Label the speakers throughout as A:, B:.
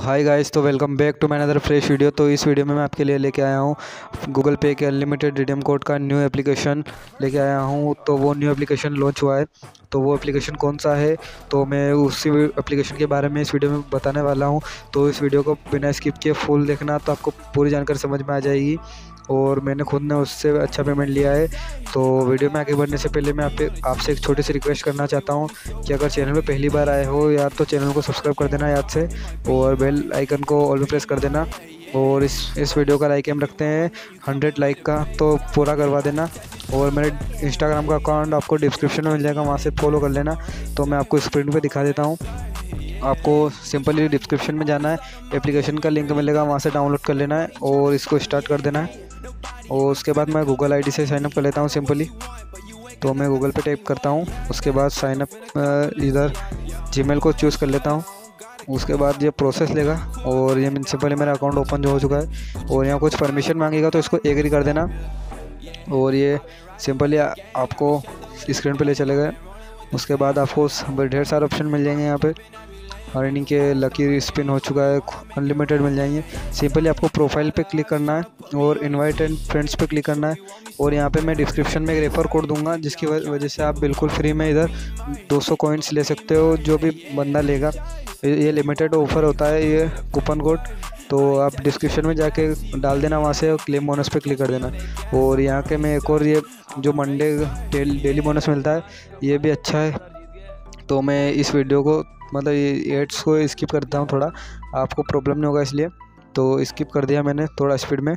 A: हाय guys तो welcome back to another fresh video तो इस वीडियो में मैं आपके लिए लेके आया हूँ गूगल पे के अनलिमिटेड रिडीम कोड का न्यू एप्लीकेशन लेके आया हूँ। तो वो न्यू एप्लीकेशन लॉन्च हुआ है। तो वो एप्लीकेशन कौन सा है? तो मैं उसी एप्लीकेशन के बारे में इस वीडियो में बताने वाला हूँ। तो इस वीडियो को बिना स्किप किए फुल देखना तो आपको पूरी जानकारी समझ में आ जाएगी। और मैंने खुद ने उससे अच्छा पेमेंट लिया है। तो वीडियो में आगे बढ़ने से पहले मैं आप आपसे एक छोटी सी रिक्वेस्ट करना चाहता हूँ कि अगर चैनल में पहली बार आए हो, या तो चैनल को सब्सक्राइब कर देना याद से, और बेल आइकन को ऑल में प्रेस कर देना। और इस इस वीडियो का लाइक हम रखते हैं हंड्रेड लाइक का तो पूरा करवा देना। और मेरे इंस्टाग्राम का अकाउंट आपको डिस्क्रिप्शन में मिल जाएगा, वहाँ से फॉलो कर लेना। तो मैं आपको स्क्रीन पे दिखा देता हूँ। आपको सिंपली डिस्क्रिप्शन में जाना है एप्लीकेशन का लिंक मिलेगा, वहाँ से डाउनलोड कर लेना है, और इसको स्टार्ट कर देना है। और उसके बाद मैं गूगल आईडी से साइनअप कर लेता हूँ सिंपली तो मैं गूगल पे टाइप करता हूँ। उसके बाद साइनअप इधर जीमेल को चूज़ कर लेता हूँ। उसके बाद ये प्रोसेस लेगा और ये सिंपली मेरा अकाउंट ओपन जो हो चुका है और यहाँ कुछ परमिशन मांगेगा तो इसको एग्री कर देना। और ये सिंपली आपको स्क्रीन पे ले चलेगा उसके बाद आपको ढेर सारे ऑप्शन मिल जाएँगे यहाँ पे। अर्निंग के लकी स्पिन हो चुका है अनलिमिटेड मिल जाएँगे। सिंपली आपको प्रोफ़ाइल पे क्लिक करना है और इनवाइट एंड फ्रेंड्स पे क्लिक करना है। और यहाँ पे मैं डिस्क्रिप्शन में एक रेफ़र कोड दूँगा, जिसकी वजह से आप बिल्कुल फ्री में इधर 200 कॉइन्स ले सकते हो, जो भी बंदा लेगा। ये लिमिटेड ऑफ़र होता है, ये कूपन कोड तो आप डिस्क्रिप्शन में जाके डाल देना, वहाँ से और क्लेम बोनस पे क्लिक कर देना। और यहाँ के मैं एक और ये, जो मंडे डेली बोनस मिलता है, ये भी अच्छा है। तो मैं इस वीडियो को मतलब ये एड्स को स्किप करता हूँ थोड़ा, आपको प्रॉब्लम नहीं होगा इसलिए तो स्किप कर दिया मैंने थोड़ा स्पीड में।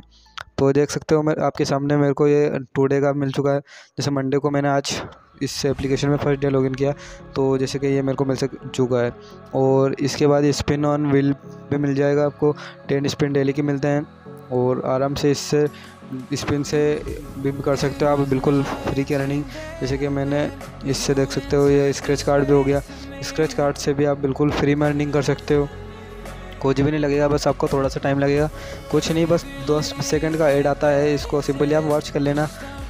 A: तो देख सकते हो मैं, आपके सामने मेरे को ये टू डे का मिल चुका है, जैसे मंडे को मैंने आज इस एप्लीकेशन में फ़र्स्ट डे लॉगिन किया तो जैसे कि ये मेरे को मिल सक, चुका है। और इसके बाद स्पिन ऑन व्हील भी मिल जाएगा आपको टेन स्पिन डेली के मिलते हैं, और आराम से इससे स्पिन से भी कर सकते हो आप, बिल्कुल फ्री की रनिंग। जैसे कि मैंने इससे देख सकते हो, ये स्क्रैच कार्ड भी हो गया। स्क्रैच कार्ड से भी आप बिल्कुल फ्री में रनिंग कर सकते हो। कुछ भी नहीं लगेगा, बस आपको थोड़ा सा टाइम लगेगा। कुछ नहीं, बस दस सेकंड का एड आता है, इसको सिंपली आप वॉच कर लेना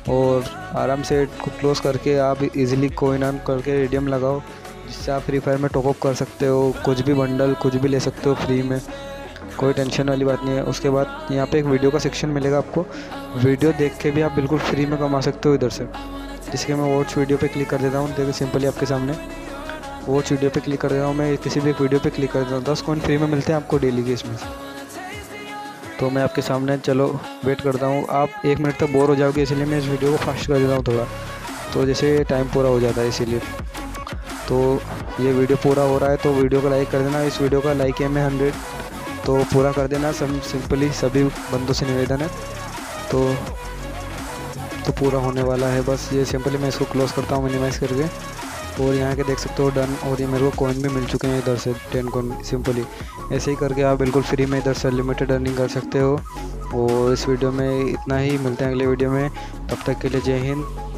A: और आराम से एड को क्लोज़ करके आप इजीली कोइन ऑन करके रेडियम लगाओ, जिससे आप फ्री फायर में टॉपअप कर सकते हो। कुछ भी बंडल कुछ भी ले सकते हो फ्री में। कोई टेंशन वाली बात नहीं है। उसके बाद यहाँ पे एक वीडियो का सेक्शन मिलेगा आपको। वीडियो देख के भी आप बिल्कुल फ्री में कमा सकते हो इधर से। जिसके मैं वॉच वीडियो पे क्लिक कर देता हूँ। देखिए सिंपली आपके सामने। वॉच वीडियो पे क्लिक कर देता हूँ। मैं किसी भी एक वीडियो पे क्लिक कर देता हूँ। दस कॉइन फ्री में मिलते हैं आपको डेली के इसमें तो मैं आपके सामने चलो वेट करता हूँ। आप एक मिनट तक बोर हो जाओगे, इसलिए मैं इस वीडियो को फास्ट कर देता हूँ थोड़ा। तो जैसे टाइम पूरा हो जाता है, इसीलिए। तो ये वीडियो पूरा हो रहा है तो वीडियो को लाइक कर देना। इस वीडियो का लाइक है मैं हंड्रेड तो पूरा कर देना, सब सिंपली सभी बंदों से निवेदन है। तो तो पूरा होने वाला है, बस ये सिंपली मैं इसको क्लोज़ करता हूँ मिनिमाइज़ करके। और यहाँ के देख सकते हो डन और ये मेरे को कॉइन भी मिल चुके हैं इधर से टेन कॉइन सिंपली ऐसे ही करके आप बिल्कुल फ्री में इधर से लिमिटेड अर्निंग कर सकते हो। और इस वीडियो में इतना ही, मिलते हैं अगले वीडियो में। तब तक के लिए जय हिंद।